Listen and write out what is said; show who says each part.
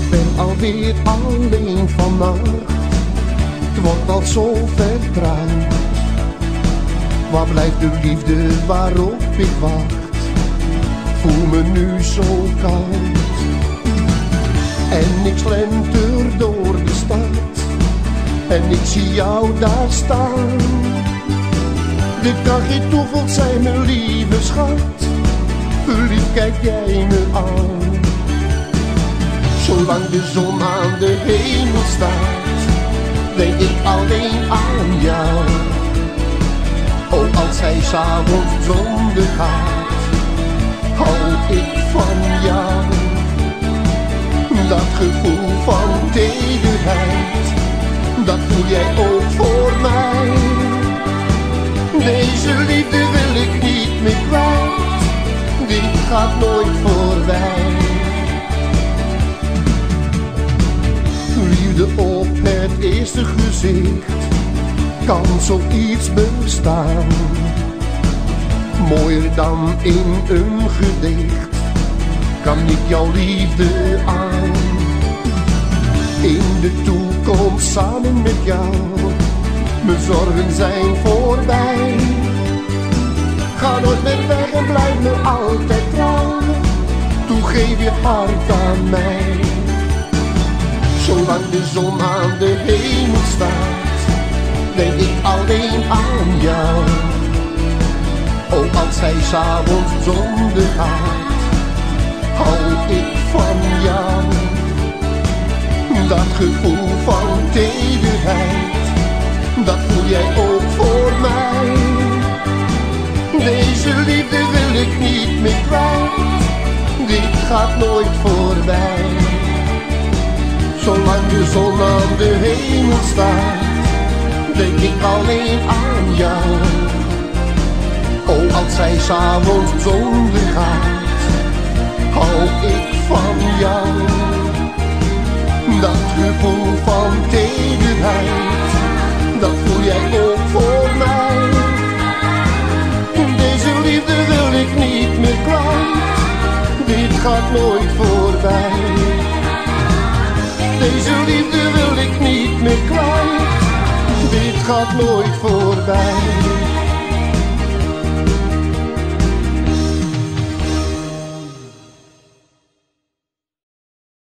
Speaker 1: weer alleen vannacht. Het wordt al zo vertrouwd. Waar blijft de liefde waarop ik wacht? Voel me nu zo koud. En ik slenter door de stad. En ik zie jou daar staan. Dit kan geen toeval zijn, mijn lieve schat. Lief kijk jij me aan. Denk ik alleen aan jou. Oh, als hij s'avonds zonder gaat, hou ik van jou. Dat gevoel van tederheid, dat voel jij ook voor mij. Deze liefde wil ik niet meer kwijt, dit gaat nooit voorbij. Op het eerste gezicht, kan zoiets bestaan? Mooier dan in een gedicht, kan ik jouw liefde aan. In de toekomst samen met jou, mijn zorgen zijn voorbij. Ga nooit meer weg en blijf me altijd trouw, toegeef je hart aan mij. Zolang de zon aan de hemel staat, denk ik alleen aan jou. Oh, als hij s'avonds zonder gaat, hou ik van jou. Dat gevoel van tederheid, dat voel jij ook voor mij. Deze liefde wil ik niet meer kwijt, dit gaat nooit voorbij. Zolang de zon aan de hemel staat, denk ik alleen aan jou. Oh, als zij s'avonds zonder gaat, hou ik van jou. Dat gevoel van tederheid, dat voel jij ook voor mij. Deze liefde wil ik niet meer kwijt, dit gaat nooit voorbij. Gaat nooit voorbij.